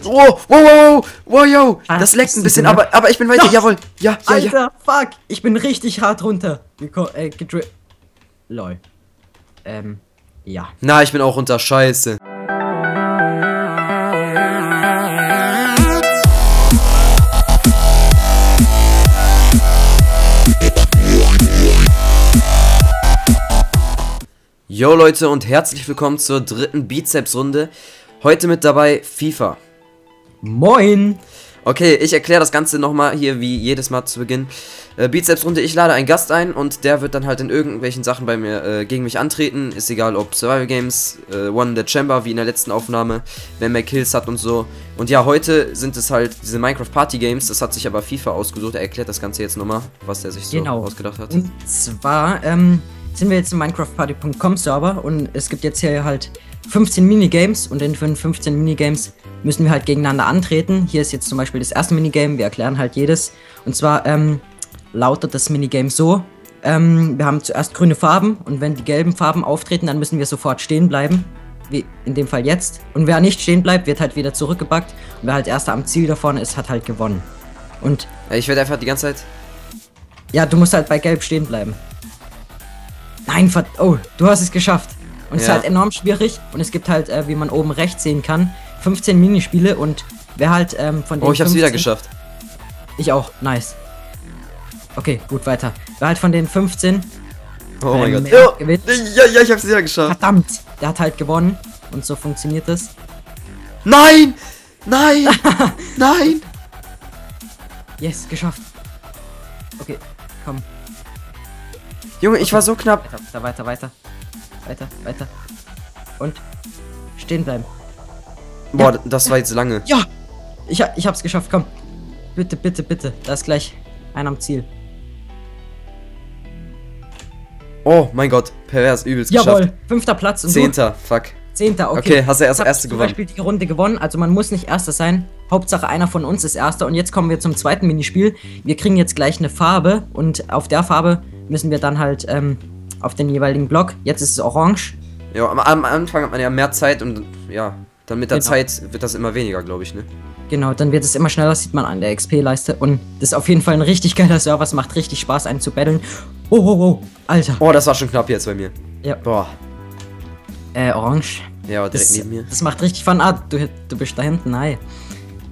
Oh, wow, wow, wow, yo. Ah, Das leckt ein bisschen, du aber, aber ich bin weiter. Ja. Jawohl. Ja, ja, ja. Alter, fuck. Ich bin richtig hart runter. Geko äh, Lol. Ähm, ja. Na, ich bin auch runter. Scheiße. Yo Leute und herzlich willkommen zur dritten Bizeps-Runde. Heute mit dabei FIFA. Moin. Okay, ich erkläre das Ganze nochmal hier wie jedes Mal zu Beginn. Äh, Bizeps-Runde, ich lade einen Gast ein und der wird dann halt in irgendwelchen Sachen bei mir äh, gegen mich antreten. Ist egal ob Survival Games, äh, One in the Chamber, wie in der letzten Aufnahme, wenn mehr Kills hat und so. Und ja, heute sind es halt diese Minecraft Party Games, das hat sich aber FIFA ausgesucht. Er erklärt das Ganze jetzt nochmal, was der sich so Genau. ausgedacht hat. Und zwar, ähm, sind wir jetzt im MinecraftParty.com Server und es gibt jetzt hier halt 15 Minigames und in den 15 Minigames müssen wir halt gegeneinander antreten. Hier ist jetzt zum Beispiel das erste Minigame, wir erklären halt jedes. Und zwar, ähm, lautet das Minigame so. Ähm, wir haben zuerst grüne Farben und wenn die gelben Farben auftreten, dann müssen wir sofort stehen bleiben. Wie in dem Fall jetzt. Und wer nicht stehen bleibt, wird halt wieder zurückgebackt. Und wer halt erster am Ziel davon ist, hat halt gewonnen. Und Äh, Ich werde einfach die ganze Zeit. ja, du musst halt bei Gelb stehen bleiben. Nein, verd oh, du hast es geschafft. Und es ist Ja. halt enorm schwierig. Und es gibt halt, äh, wie man oben rechts sehen kann, 15 Minispiele. Und wer halt ähm, von den Oh, ich hab's wieder 15 geschafft. Ich auch, nice. Okay, gut, weiter. Wer halt von den 15 Oh mein Ähm, Gott. ja, Ja, gewinnt. ja, ja, ich hab's wieder geschafft. Verdammt, der hat halt gewonnen. Und so funktioniert das. Nein! Nein! Nein! Yes, geschafft. Okay, komm. Junge, ich war so knapp. Weiter, weiter, weiter. Weiter, weiter. Und stehen bleiben. Boah, das war jetzt lange. Ja! Ich, ich hab's geschafft, komm. Bitte, bitte, bitte. Da ist gleich einer am Ziel. Oh mein Gott, pervers, übelst Jawohl, geschafft. fünfter Platz und Zehnter, fuck. du? Zehnter, okay. Okay, hast du erst erste zum gewonnen. Beispiel die Runde gewonnen, also man muss nicht Erster sein. Hauptsache einer von uns ist Erster. Und jetzt kommen wir zum zweiten Minispiel. Wir kriegen jetzt gleich eine Farbe und auf der Farbe müssen wir dann halt ähm, auf den jeweiligen Block. Jetzt ist es orange. Ja, am, am Anfang hat man ja mehr Zeit und ja, dann mit der Genau. Zeit wird das immer weniger, glaube ich, ne? Genau, dann wird es immer schneller, sieht man an der XP-Leiste. Und das ist auf jeden Fall ein richtig geiler Server. Es macht richtig Spaß, einen zu battlen. Oh, oh, oh, Alter. Oh, das war schon knapp jetzt bei mir. Ja, Boah, äh, orange. ja, direkt Das, neben mir. das macht richtig Fun. Ah, du, du bist da hinten. Nein.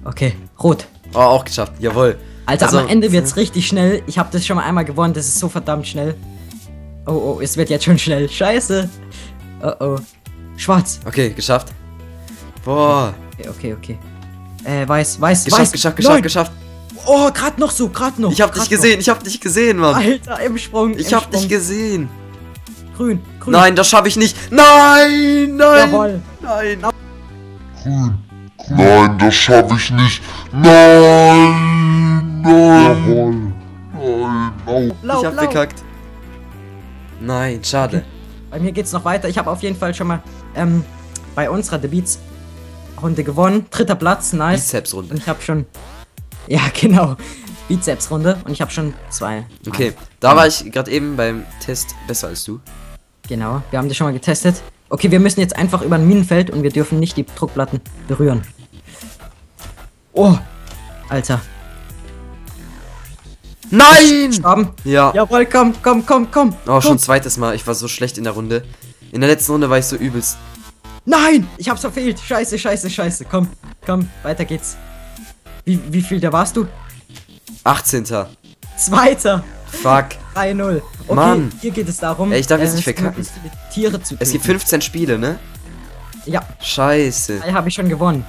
Okay, rot. Oh, auch geschafft, jawohl. Alter, Also, am Ende wird's richtig schnell. Ich habe das schon mal einmal gewonnen. Das ist so verdammt schnell. Oh, oh, es wird jetzt schon schnell. Scheiße. Oh, oh. Schwarz. Okay, geschafft. Boah, Okay, okay, okay. Äh, weiß, weiß, geschafft, weiß. geschafft, geschafft, Nein. geschafft. Oh, grad noch so, grad noch. Ich hab grad dich gesehen, ich hab dich gesehen, Noch. Mann. Alter, im Sprung. Ich im hab dich Sprung. gesehen. Grün, grün. Nein, das schaffe ich nicht. Nein, nein. Jawohl. Nein. Nein, das schaffe ich nicht. Nein, nein. Nein, au. Blau, ich hab blau. verkackt. Nein, schade. Bei mir geht's noch weiter. Ich habe auf jeden Fall schon mal ähm, bei unserer The Beats Runde gewonnen. Dritter Platz, nice. Bizeps-Runde. Und ich habe schon. Ja, genau. Bizeps-Runde. Und ich habe schon zwei. Okay, da war ich gerade eben beim Test besser als du. Genau, wir haben das schon mal getestet. Okay, wir müssen jetzt einfach über ein Minenfeld und wir dürfen nicht die Druckplatten berühren. Oh, Alter. Nein! Gestorben. Ja. Jawohl, komm, komm, komm, komm. Oh, komm. schon zweites Mal. Ich war so schlecht in der Runde. In der letzten Runde war ich so übelst. Nein, ich hab's verfehlt. Scheiße, scheiße, scheiße. Komm, komm, weiter geht's. Wie, wie viel da warst du? 18. Zweiter. Fuck. 3-0. Okay, Mann. hier geht es darum. Ey, ich darf jetzt äh, nicht verkacken. Tiere zu Es gibt töten. 15 Spiele, ne? Ja, Scheiße. drei habe ich schon gewonnen.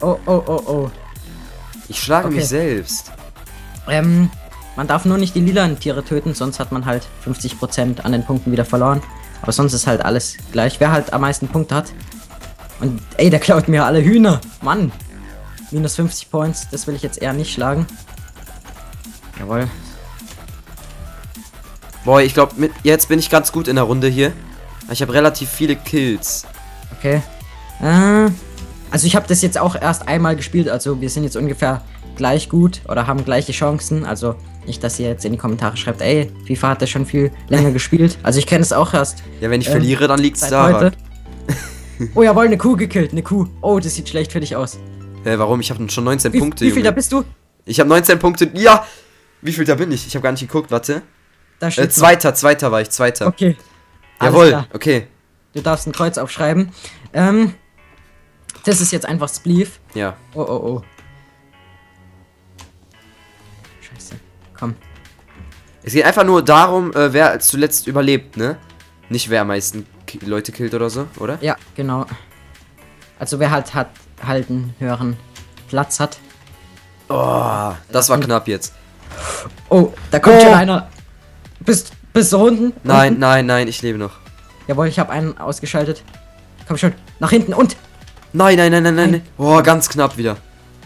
Oh, oh, oh, oh. Ich schlage Okay. mich selbst. Ähm, man darf nur nicht die lilanen Tiere töten, sonst hat man halt 50% an den Punkten wieder verloren. Aber sonst ist halt alles gleich. Wer halt am meisten Punkte hat. Und ey, der klaut mir alle Hühner. Mann. Minus 50 Points, das will ich jetzt eher nicht schlagen. Jawohl. Boah, ich glaube, jetzt bin ich ganz gut in der Runde hier. Ich habe relativ viele Kills. Okay. Äh, also ich habe das jetzt auch erst einmal gespielt, also wir sind jetzt ungefähr gleich gut oder haben gleiche Chancen. Also nicht, dass ihr jetzt in die Kommentare schreibt, ey, FIFA hat das schon viel länger gespielt. Also ich kenne es auch erst Ja, wenn ich Ähm, verliere, dann liegt's seit daran. heute. Oh jawohl, eine Kuh gekillt, eine Kuh. Oh, das sieht schlecht für dich aus. Hä, warum? Ich habe schon 19 Wie, Punkte, wie viel da Junge. bist du? Ich habe 19 Punkte. Ja! Wie viel da bin ich? Ich habe gar nicht geguckt, warte. Da Äh, steht zweiter, zweiter war ich, zweiter. Okay. Jawohl, okay. Du darfst ein Kreuz aufschreiben. Ähm, das ist jetzt einfach Spleef. Ja. Oh, oh, oh. Komm. Es geht einfach nur darum, äh, wer zuletzt überlebt, ne? Nicht wer am meisten Leute killt oder so, oder? Ja, genau. Also wer halt hat halt einen höheren Platz hat. Oh, das war knapp jetzt. Oh, da kommt Oh. schon einer. Bist, bist du unten? Nein, Unten? nein, nein, ich lebe noch. Jawohl, ich habe einen ausgeschaltet. Komm schon, nach hinten und. Nein, nein, nein, nein, nein. nein. Oh, ganz knapp wieder.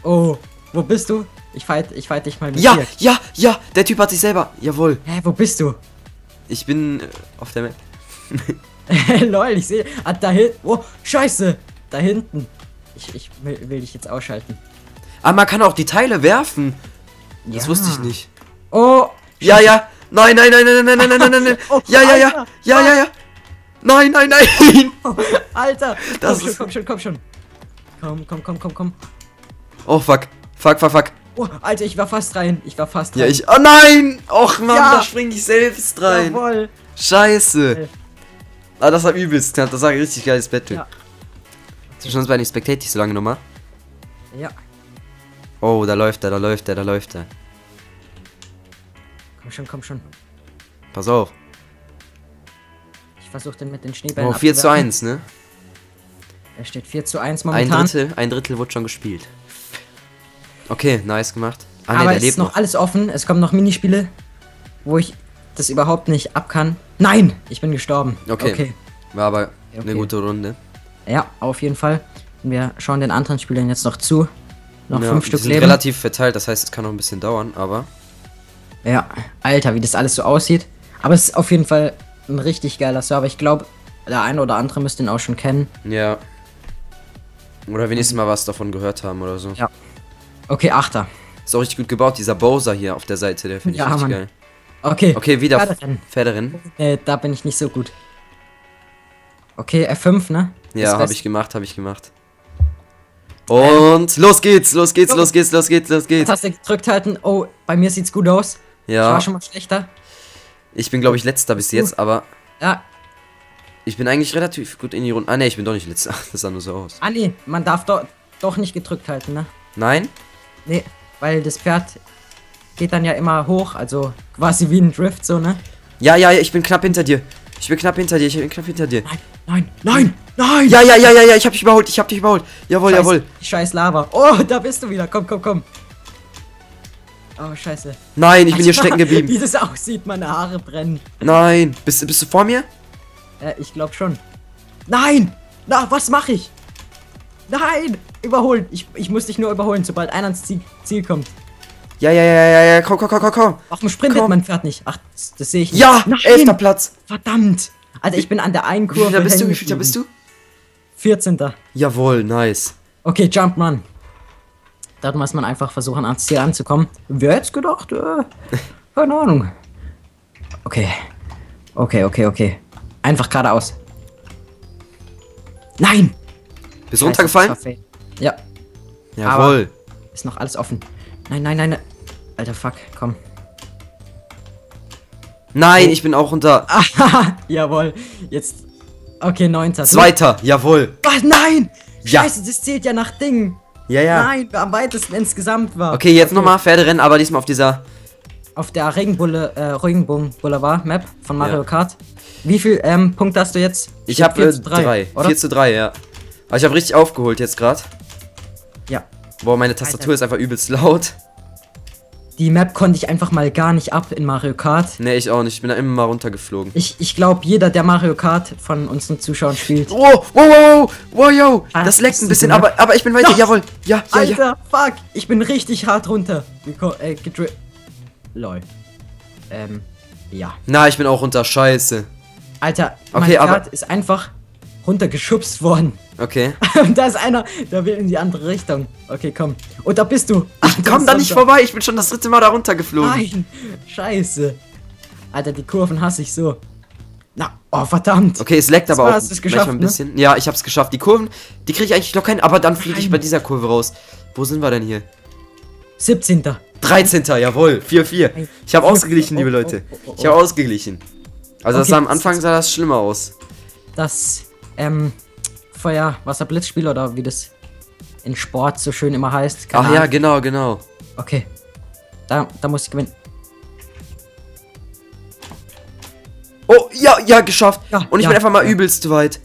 Oh, wo bist du? Ich fight, ich fight dich mal mit Ja, dir. ja, ja, der Typ hat sich selber. Jawohl. Hä, wo bist du? Ich bin äh, auf der Map. Lol, ich sehe. Ah, da hinten. Oh, scheiße. Da hinten. Ich, ich will, will dich jetzt ausschalten. Ah, man kann auch die Teile werfen. Das Ja. wusste ich nicht. Oh. Ja, ja. Nein, nein, nein, nein, nein, nein, nein, nein, nein, nein. Oh, Ja, ja, ja. Alter. Ja, ja, ja. Nein, nein, nein. Alter. Das komm ist- schon, komm schon, komm schon. Komm, komm, komm, komm, komm. Oh, fuck. Fuck, fuck, fuck. Oh, Alter, ich war fast rein. Ich war fast Ja, rein. ich. Oh nein! Och, Mann, Ja. da spring ich selbst rein. Jawohl. Scheiße. Äh. Ah, das war übelst knapp. Das war ein richtig geiles Battle. Ja. Zwischen uns beiden, ich spectate dich so lange nochmal. Ja. Oh, da läuft er, da läuft er, da läuft er. Komm schon, komm schon. Pass auf. Ich versuche den mit den Schneebällen Oh, 4 zu abzuwerfen. 1, ne? Er steht 4 zu 1 Ein momentan. Drittel, ein Drittel wurde schon gespielt. Okay, nice gemacht. Ah, ne, aber es ist noch noch. alles offen. Es kommen noch Minispiele, wo ich das überhaupt nicht ab kann. Nein, ich bin gestorben. Okay. okay. War aber Okay. eine gute Runde. Ja, auf jeden Fall. Wir schauen den anderen Spielern jetzt noch zu. Noch ja, fünf die Stück sind leben. relativ verteilt, das heißt, es kann noch ein bisschen dauern, aber. Ja, Alter, wie das alles so aussieht. Aber es ist auf jeden Fall ein richtig geiler Server. Ich glaube, der eine oder andere müsste ihn auch schon kennen. Ja. Oder wenigstens mal was davon gehört haben oder so. Ja. Okay, Achter. Ist auch richtig gut gebaut, dieser Bowser hier auf der Seite, der finde ich Ja, richtig Mann. geil. Okay. Okay, wieder Pferderennen. Pferderennen. Äh, da bin ich nicht so gut. Okay, F5, ne? Ja, habe ich gemacht, habe ich gemacht. Und los geht's, los geht's, los geht's, los geht's, los geht's. Taste gedrückt halten. Oh, bei mir sieht's gut aus. Ich Ja, war schon mal schlechter. ich bin glaube ich letzter bis jetzt, aber Ja, ich bin eigentlich relativ gut in die Runde. Ah ne, ich bin doch nicht letzter. Das sah nur so aus. ah nee, man darf doch, doch nicht gedrückt halten, ne? Nein? Nee, weil das Pferd geht dann ja immer hoch, also quasi wie ein Drift, so, ne? Ja, ja, ja, ich bin knapp hinter dir. Ich bin knapp hinter dir, ich bin knapp hinter dir. Nein, nein, nein, nein! Ja, ja, ja, ja, ja, ich hab dich überholt, ich hab dich überholt. Jawohl, Scheiß, jawohl. Scheiß Lava. Oh, da bist du wieder. Komm, komm, komm. Oh, scheiße. Nein, ich bin hier stecken geblieben. Wie das aussieht, meine Haare brennen. Nein. Bist, du- bist du vor mir? Äh, ich glaube schon. Nein! Na, was mache ich? Nein! Überholen. Ich, ich muss dich nur überholen, sobald einer ans Ziel, Ziel kommt. Ja, ja, ja, ja, ja, komm, komm, komm, komm, komm. Warum sprintet Komm. mein Pferd nicht? Ach, das, das sehe ich nicht. Ja, Nein! elfter Platz. Verdammt! Alter, ich bin an der einen Wie Kurve. da bist du? Wie bist du? 14. Jawohl, nice. Okay, Jump Run. Da muss man einfach versuchen, ans Ziel anzukommen. Wer hätte gedacht? Äh, keine Ahnung. Okay. Okay, okay, okay. Einfach geradeaus. Nein! Bist du Scheiße, runtergefallen? Ja, Jawohl. ist noch alles offen. Nein, nein, nein. nein. Alter, fuck, komm. Nein, ich bin auch runter. Jawohl. Jetzt. Okay, neunter. Zweiter, jawohl. Was? Nein! Ja. Scheiße, das zählt ja nach Dingen. Ja, ja. Nein, am weitesten insgesamt war. Okay, jetzt nochmal Pferderennen, aber diesmal auf dieser. Auf der Regenbulle, äh, Regenbogen Boulevard Map von Mario Ja. Kart. Wie viel ähm, Punkte hast du jetzt? Ich habe äh, zu drei, drei. oder? 4 zu 3, ja. Aber ich habe richtig aufgeholt jetzt gerade. Ja. Boah, meine Tastatur ist einfach übelst laut. Die Map konnte ich einfach mal gar nicht ab in Mario Kart. Nee, ich auch nicht. Ich bin da immer mal runtergeflogen. Ich, ich glaube, jeder, der Mario Kart von unseren Zuschauern spielt. Wow, wow, wow, wow, yo. Ah, Das leckt ein bisschen, Map? aber, aber ich bin weiter. Ja. Jawohl. Ja, ja, ja. Alter, fuck! Ich bin richtig hart runter. Äh, gedri Lol. Ähm, ja. Na, ich bin auch runter. Scheiße. Alter, Okay, aber- Pferd ist einfach runtergeschubst worden. Okay. Und da ist einer, der will in die andere Richtung. Okay, komm. Und da bist du. Ach, Ich komm da nicht vorbei. Ich bin schon das dritte Mal da runtergeflogen. Nein, scheiße. Alter, die Kurven hasse ich so. Na, oh, verdammt. Okay, es leckt Das aber auch war's, es manchmal geschafft, ein ne? bisschen. Ja, ich hab's geschafft. Die Kurven, die kriege ich eigentlich noch keinen, aber dann fliege ich bei dieser Kurve raus. Wo sind wir denn hier? 17. 13. Jawohl, 4-4. Ich habe ausgeglichen, liebe Oh, Leute. oh, oh, oh, Ich habe ausgeglichen. Also das Okay, sah am das Anfang sah das schlimmer aus. Das, ähm, Feuer, Wasser, Blitzspiel oder wie das in Sport so schön immer heißt. Keine Ach ja, Ahnung. genau, genau. Okay. Da, da muss ich gewinnen. Oh, ja, ja, geschafft. Ja, Und ich ja, bin einfach mal ja. übelst weit.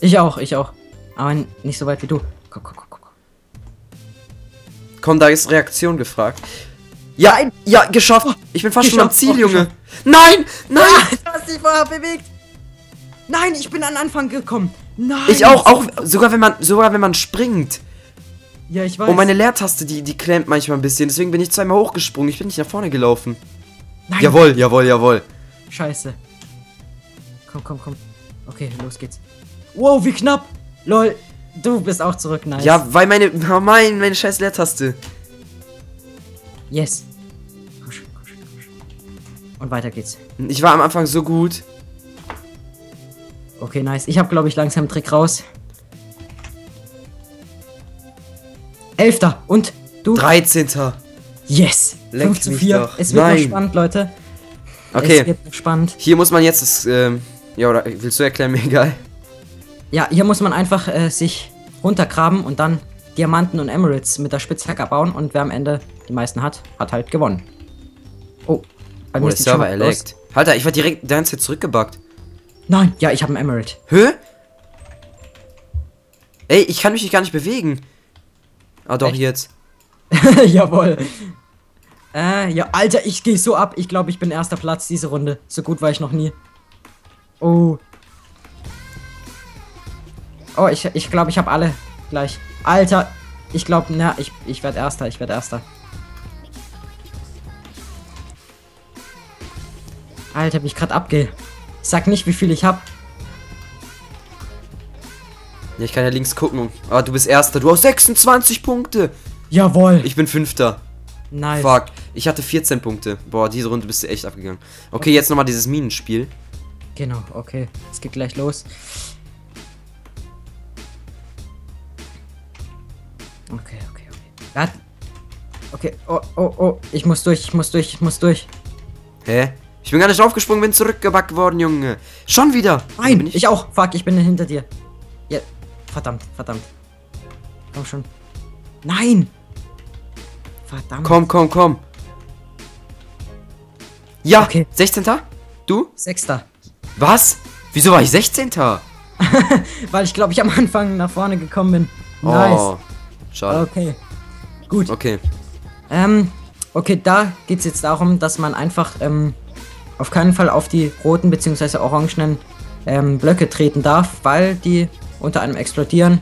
Ich auch, ich auch. Aber nicht so weit wie du. Guck, guck, guck, guck. Komm, da ist Reaktion gefragt. Ja, ja, geschafft. Ich bin fast schon am geschafft, Ziel, oh, Junge. Nein, nein. Du hast dich vorher bewegt. Nein, ich bin an Anfang gekommen. Nein. Ich auch, auch sogar wenn man sogar wenn man springt. Ja, ich weiß. Und meine Leertaste, die die klemmt manchmal ein bisschen, deswegen bin ich zweimal hochgesprungen. Ich bin nicht nach vorne gelaufen. Nein. Jawohl, jawohl, jawohl. Scheiße. Komm, komm, komm. Okay, los geht's. Wow, wie knapp. Lol, du bist auch zurück, nice. Ja, weil meine oh mein, meine scheiß Leertaste. Yes. Komm schon, komm schon, komm schon. Und weiter geht's. Ich war am Anfang so gut. Okay, nice. Ich habe, glaube ich, langsam einen Trick raus. Elfter. Und du? 13. Yes. Leck 5 zu mich 4. doch. Es wird Nein. noch spannend, Leute. Es Okay, wird noch spannend. hier muss man jetzt das ähm, ja oder willst du erklären mir egal. Ja, hier muss man einfach äh, sich runtergraben und dann Diamanten und Emeralds mit der Spitzhacke bauen und wer am Ende die meisten hat, hat halt gewonnen. Oh, bei Oh, mir der ist die Server erleckt. Alter, ich war direkt die ganze Zeit zurückgebackt. Nein, ja, ich habe einen Emerald. Hä? Ey, ich kann mich gar nicht bewegen. Ah, doch, Echt? jetzt. Jawohl. Äh, ja, Alter, ich gehe so ab. Ich glaube, ich bin erster Platz diese Runde. So gut war ich noch nie. Oh. Oh, ich glaube, ich, glaub, ich habe alle gleich. Alter, ich glaube, na, ich, ich werde erster, ich werde erster. Alter, wie ich gerade abgehe. Sag nicht, wie viel ich hab. Ja, ich kann ja links gucken. Ah, du bist Erster. Du hast 26 Punkte. Jawohl. Ich bin Fünfter. nice. Fuck. Ich hatte 14 Punkte. Boah, diese Runde bist du echt abgegangen. Okay, jetzt nochmal dieses Minenspiel. Genau, okay. Es geht gleich los. Okay, okay, okay. Okay, oh, oh, oh. Ich muss durch, ich muss durch, ich muss durch. Hä? Ich bin gar nicht aufgesprungen, bin zurückgebackt worden, Junge. Schon wieder. Nein, bin ich? auch. Fuck, ich bin hinter dir. Ja, verdammt, verdammt. Komm schon. Nein! Verdammt. Komm, komm, komm. Ja, Okay. 16. Du? Sechster. Was? Wieso war ich 16. Weil ich glaube, ich am Anfang nach vorne gekommen bin. Nice. Oh, schade. Okay. Gut. Okay. Ähm, okay, da geht es jetzt darum, dass man einfach ähm, auf keinen Fall auf die roten bzw. orangenen ähm, Blöcke treten darf, weil die unter einem explodieren.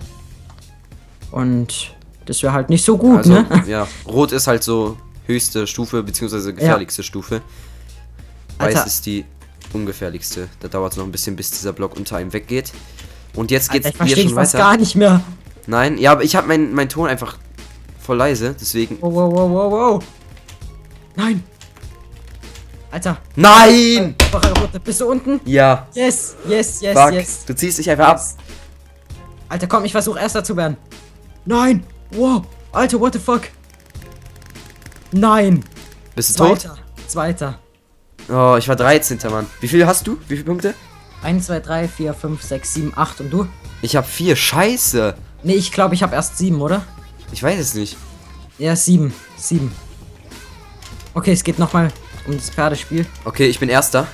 Und das wäre halt nicht so gut, Also, ne? ja, rot ist halt so höchste Stufe, beziehungsweise gefährlichste Stufe. Weiß Alter. ist die ungefährlichste. Da dauert es noch ein bisschen, bis dieser Block unter einem weggeht. Und jetzt geht's Alter, ich hier verstehe schon weiter. gar nicht mehr. Nein, ja, aber ich habe meinen mein Ton einfach voll leise, deswegen. Wow, wow, wow, wow, wow. Nein. Alter. Nein! Äh, rote. Bist du unten? Ja, Yes, yes, yes, fuck. yes. Du ziehst dich einfach ab. Yes. Alter, komm, ich versuche erster zu werden. Nein. Wow. Alter, what the fuck? Nein. Bist du tot? Zweiter. Zweiter. Oh, ich war 13. Mann. Wie viel hast du? Wie viele Punkte? 1, 2, 3, 4, 5, 6, 7, 8 und du? Ich habe vier. Scheiße. Nee, ich glaube, ich habe erst 7, oder? Ich weiß es nicht. Ja, 7. 7. Okay, es geht nochmal um das Pferdespiel. Okay, ich bin Erster.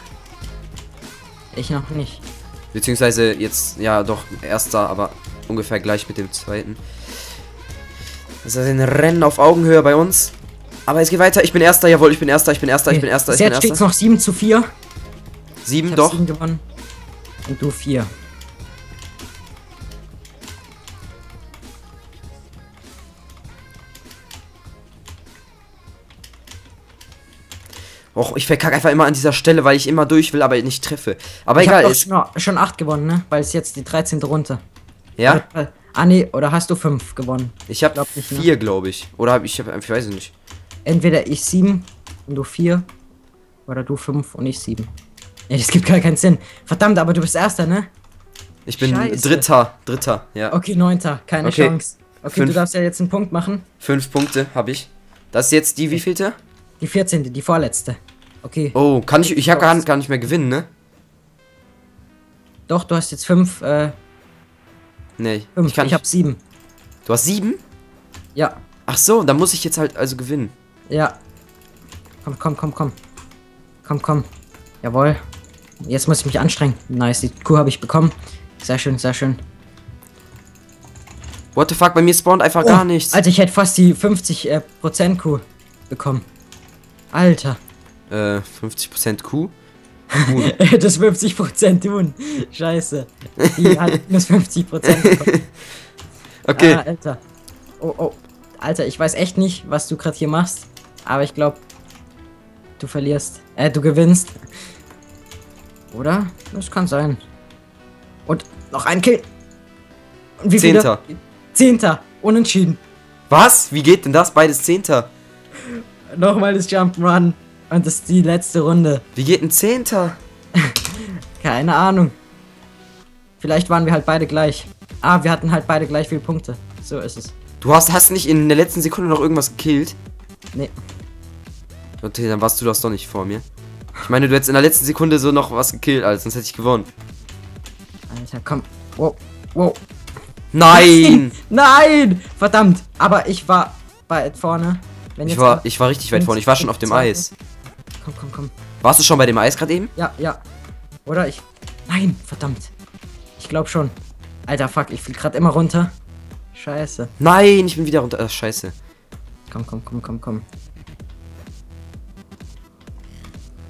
Ich noch nicht. Beziehungsweise jetzt, ja, doch, Erster, aber ungefähr gleich mit dem Zweiten. Das ist ein Rennen auf Augenhöhe bei uns. Aber es geht weiter. Ich bin Erster. Jawohl, ich bin Erster. Ich bin Erster. Ich bin Erster. Ich bin jetzt steht es Erster. noch 7 zu 4. Sieben, Ich doch. hab 7 gewonnen. Und du 4. Och, ich verkacke einfach immer an dieser Stelle, weil ich immer durch will, aber nicht treffe. Aber Ich egal, habe ist. schon, schon 8 gewonnen, ne? Weil es jetzt die 13. Runde. Ja? Äh, Ah, nee, oder hast du 5 gewonnen? Ich habe glaub nicht, ne? vier, glaube ich. Oder habe ich, hab, ich weiß es nicht. Entweder ich 7 und du 4. Oder du 5 und ich 7. Nee, das gibt gar keinen Sinn. Verdammt, aber du bist Erster, ne? Ich bin Scheiße. Dritter. Dritter, ja. Okay, Neunter. Keine Okay. Chance. Okay, Fünf. du darfst ja jetzt einen Punkt machen. Fünf Punkte habe ich. Das ist jetzt die wievielte? Die 14. Die vorletzte. Okay. Oh, kann ich. Ich habe gar, gar nicht mehr gewinnen, ne? Doch, du hast jetzt fünf. Äh, Nee. fünf. Ich kann ich hab nicht. sieben. Du hast sieben? Ja. Ach so, dann muss ich jetzt halt also gewinnen. Ja. Komm, komm, komm, komm. Komm, komm. Jawohl. Jetzt muss ich mich anstrengen. Nice, die Kuh habe ich bekommen. Sehr schön, sehr schön. What the fuck, bei mir spawnt einfach Oh, gar nichts. Alter, ich hätte fast die 50 äh, Prozent Kuh bekommen. Alter. Äh, 50% Kuh. das 50 Prozent tun. Scheiße. Die hat minus 50 Prozent bekommen. Okay. Ah, Alter. Oh, oh. Alter, ich weiß echt nicht, was du gerade hier machst. Aber ich glaube, du verlierst. Äh, du gewinnst. Oder? Das kann sein. Und noch ein Kill. Und wie viele? Zehnter. Zehnter. Unentschieden. Was? Wie geht denn das? Beides Zehnter. Nochmal das Jump'n'Run. Und das ist die letzte Runde. Wie geht ein Zehnter? Keine Ahnung. Vielleicht waren wir halt beide gleich. Ah, wir hatten halt beide gleich viele Punkte. So ist es. Du hast, hast nicht in der letzten Sekunde noch irgendwas gekillt? Nee. Okay, dann warst du das doch nicht vor mir. Ich meine, du hättest in der letzten Sekunde so noch was gekillt, Alter, sonst hätte ich gewonnen. Alter, komm. Wow. Wow. Nein! Nein! Verdammt! Aber ich war weit vorne. Ich war, ich war richtig weit vorne. Ich war schon auf dem. Eis. Komm, komm, komm. Warst du schon bei dem Eis gerade eben? Ja, ja. Oder ich. Nein, verdammt. Ich glaube schon. Alter, fuck, ich flieg gerade immer runter. Scheiße. Nein, ich bin wieder runter. Ach, scheiße. Komm, komm, komm, komm, komm.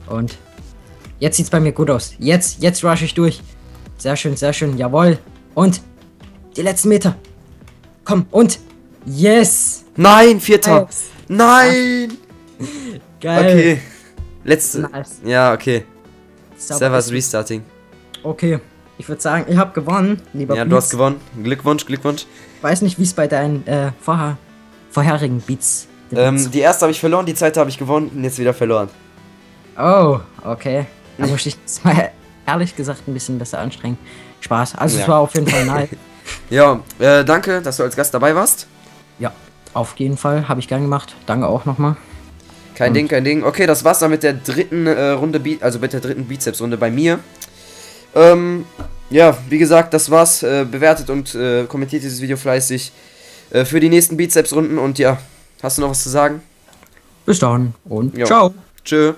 Und jetzt sieht's bei mir gut aus. Jetzt, jetzt rush ich durch. Sehr schön, sehr schön. Jawohl. Und die letzten Meter. Komm, und yes. Nein, vierter. Nice. Nein! Geil. Okay. Letzte. Nice. Ja, okay. Servers Restarting. Okay. Ich würde sagen, ich habe gewonnen, lieber Ja, du Beats. hast gewonnen. Glückwunsch, Glückwunsch. weiß nicht, wie es bei deinen äh, vorher, vorherigen Beats. Ähm, die erste habe ich verloren, die zweite habe ich gewonnen und jetzt wieder verloren. oh, okay. Da muss ich das mal ehrlich gesagt ein bisschen besser anstrengen. Spaß. Also Ja. es war auf jeden Fall nice. Ja, äh, danke, dass du als Gast dabei warst. ja, auf jeden Fall. Habe ich gern gemacht. Danke auch nochmal. Kein Und- Ding, kein Ding. Okay, das war's dann mit der dritten äh, Runde, Bi also mit der dritten Bizeps-Runde bei mir. Ähm, ja, wie gesagt, das war's. Äh, bewertet und äh, kommentiert dieses Video fleißig äh, für die nächsten Bizeps-Runden und ja, hast du noch was zu sagen? Bis dann und Jo. ciao. Tschö.